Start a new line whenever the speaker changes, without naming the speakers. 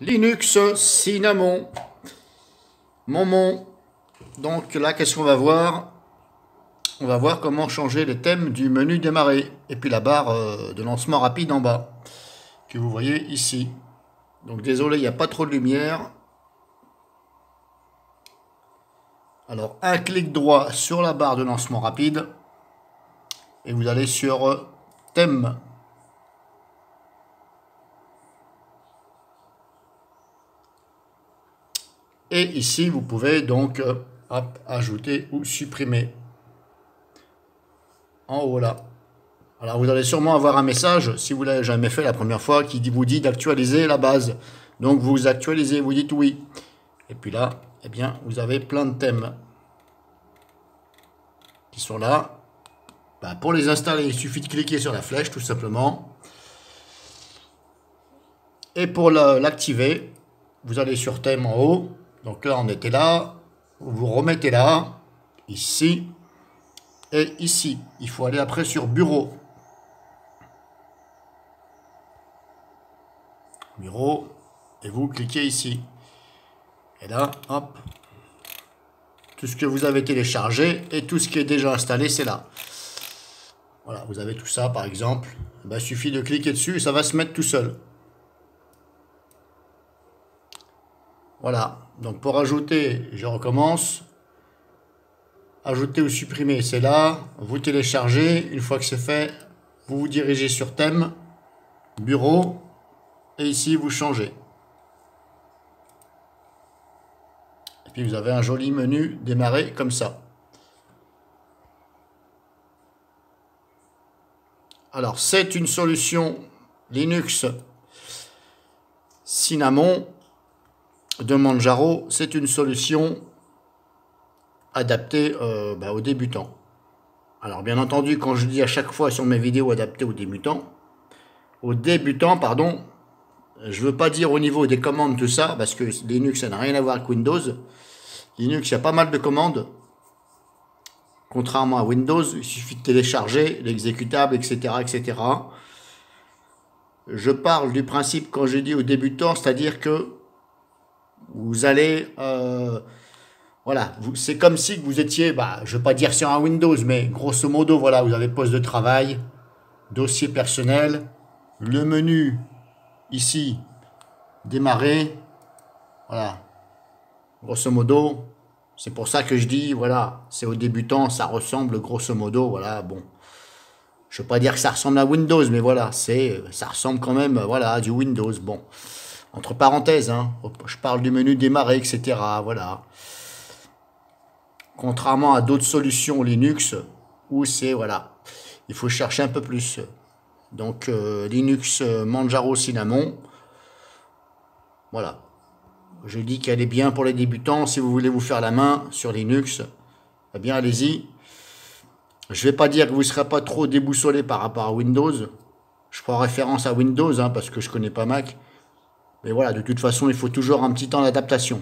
Linux Cinnamon. Momon. Donc là, qu'est-ce qu'on va voir? On va voir comment changer les thèmes du menu démarrer. Et puis la barre euh, de lancement rapide en bas. Que vous voyez ici. Donc désolé, il n'y a pas trop de lumière. Alors un clic droit sur la barre de lancement rapide. Et vous allez sur euh, thème. Et ici, vous pouvez donc euh, ajouter ou supprimer. En haut là. Alors vous allez sûrement avoir un message, si vous l'avez jamais fait la première fois, qui vous dit d'actualiser la base. Donc vous actualisez, vous dites oui. Et puis là, eh bien, vous avez plein de thèmes qui sont là. Bah, pour les installer, il suffit de cliquer sur la flèche tout simplement. Et pour l'activer, vous allez sur thème en haut. Donc là, on était là. Vous remettez là, ici et ici. Il faut aller après sur bureau. Bureau. Et vous cliquez ici. Et là, hop. Tout ce que vous avez téléchargé et tout ce qui est déjà installé, c'est là. Voilà, vous avez tout ça par exemple. Ben, il suffit de cliquer dessus et ça va se mettre tout seul. Voilà, donc pour ajouter, je recommence. Ajouter ou supprimer, c'est là. Vous téléchargez. Une fois que c'est fait, vous vous dirigez sur thème, bureau, et ici vous changez. Et puis vous avez un joli menu démarrer comme ça. Alors c'est une solution Linux Cinnamon de Manjaro, c'est une solution adaptée euh, bah, aux débutants. Alors bien entendu, quand je dis à chaque fois sur mes vidéos adaptées aux débutants, aux débutants, pardon, je veux pas dire au niveau des commandes tout ça, parce que Linux, ça n'a rien à voir avec Windows. Linux, il y a pas mal de commandes. Contrairement à Windows, il suffit de télécharger l'exécutable, etc., etc. Je parle du principe quand je dis aux débutants, c'est-à-dire que vous allez... Euh, voilà, c'est comme si vous étiez, bah, je ne pas dire sur un Windows, mais grosso modo, voilà, vous avez poste de travail, dossier personnel, le menu ici, démarrer, voilà, grosso modo, c'est pour ça que je dis, voilà, c'est au débutant, ça ressemble grosso modo, voilà, bon, je ne veux pas dire que ça ressemble à Windows, mais voilà, c'est, ça ressemble quand même, voilà, du Windows, bon entre parenthèses, hein, je parle du menu démarrer, etc. Voilà. Contrairement à d'autres solutions Linux, où c'est, voilà, il faut chercher un peu plus. Donc, euh, Linux euh, Manjaro Cinnamon, voilà. Je dis qu'elle est bien pour les débutants. Si vous voulez vous faire la main sur Linux, eh bien, allez-y. Je ne vais pas dire que vous ne serez pas trop déboussolé par rapport à Windows. Je prends référence à Windows, hein, parce que je ne connais pas Mac. Mais voilà, de toute façon, il faut toujours un petit temps d'adaptation.